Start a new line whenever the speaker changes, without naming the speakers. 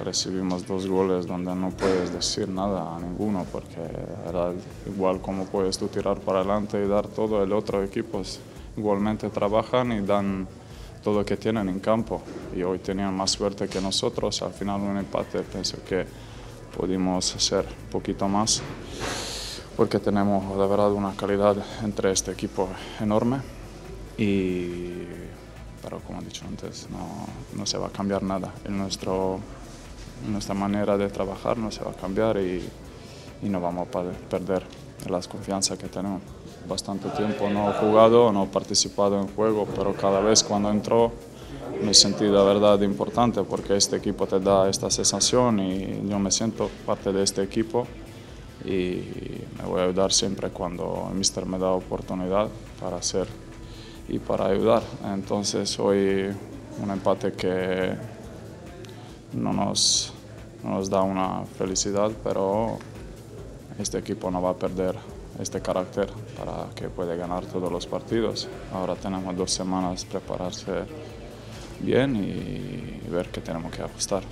recibimos dos goles donde no puedes decir nada a ninguno, porque era igual como puedes tú tirar para adelante y dar todo, el otro equipo igualmente trabajan y dan todo lo que tienen en campo. Y hoy tenían más suerte que nosotros, al final un empate pienso que pudimos hacer un poquito más, porque tenemos de verdad una calidad entre este equipo enorme. Y pero como he dicho antes, no, no se va a cambiar nada. En nuestro, nuestra manera de trabajar no se va a cambiar y, y no vamos a perder la confianza que tenemos. Bastante tiempo no he jugado, no he participado en juego, pero cada vez cuando entro me sentí de verdad importante porque este equipo te da esta sensación y yo me siento parte de este equipo y me voy a ayudar siempre cuando el mister me da oportunidad para hacer y para ayudar. Entonces hoy un empate que no nos, nos da una felicidad, pero este equipo no va a perder este carácter para que pueda ganar todos los partidos. Ahora tenemos dos semanas prepararse bien y ver qué tenemos que ajustar.